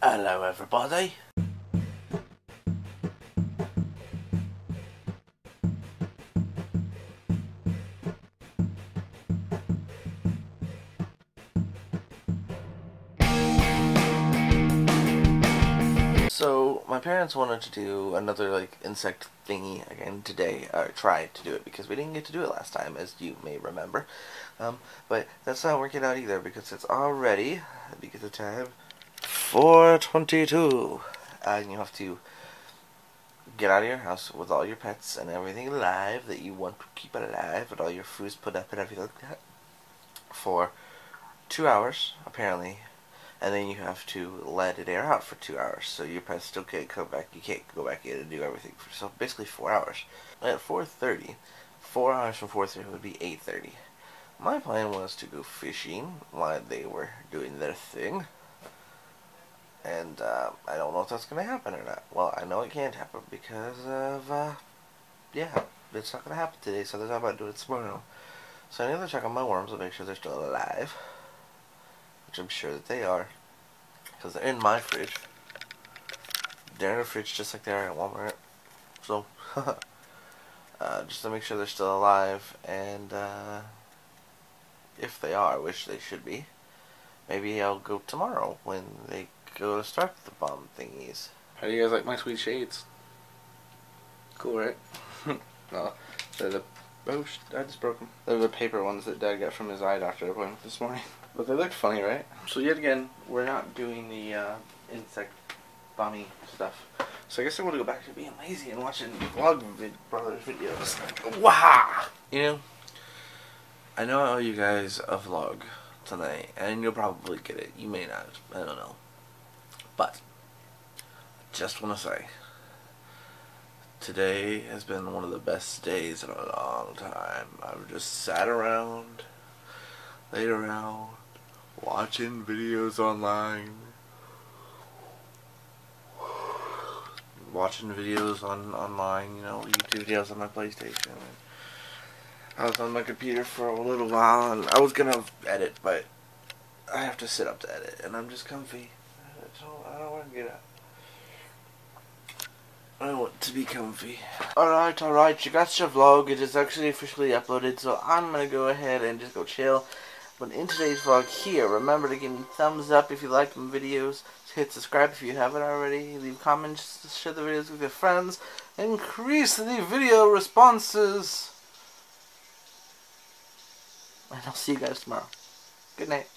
Hello, everybody. So, my parents wanted to do another, like, insect thingy again today, or tried to do it, because we didn't get to do it last time, as you may remember. Um, but that's not working out either, because it's already, because of time, 422. And you have to get out of your house with all your pets and everything alive that you want to keep alive, and all your foods put up and everything like that, for two hours, apparently, and then you have to let it air out for two hours. So your pets still can't come back. You can't go back in and do everything. For, so basically four hours. At 4.30, four hours from 4.30 would be 8.30. My plan was to go fishing while they were doing their thing. And uh, I don't know if that's going to happen or not. Well, I know it can't happen because of, uh, yeah, it's not going to happen today. So they're talking about do it tomorrow. So I need to check on my worms and make sure they're still alive which I'm sure that they are, because they're in my fridge. They're in the fridge just like they are at Walmart. So, uh, just to make sure they're still alive, and uh, if they are, which they should be, maybe I'll go tomorrow when they go to start the bomb thingies. How do you guys like my sweet shades? Cool, right? no, they're the oh, I just broke them. They're the paper ones that Dad got from his eye doctor appointment this morning. But they looked funny, right? So yet again, we're not doing the uh, insect bomby stuff. So I guess I'm gonna go back to being lazy and watching vlog vid brothers videos. Wow! You know, I know I owe you guys a vlog tonight, and you'll probably get it. You may not. I don't know. But, just want to say, today has been one of the best days in a long time. I've just sat around, laid around, watching videos online, watching videos on online, you know, YouTube videos on my PlayStation. I was on my computer for a little while, and I was gonna edit, but I have to sit up to edit, and I'm just comfy. I don't, want to get up. I want to be comfy. Alright, alright, you got your vlog. It is actually officially uploaded, so I'm gonna go ahead and just go chill. But in today's vlog here, remember to give me thumbs up if you like my videos. Hit subscribe if you haven't already. Leave comments, share the videos with your friends. Increase the video responses. And I'll see you guys tomorrow. Good night.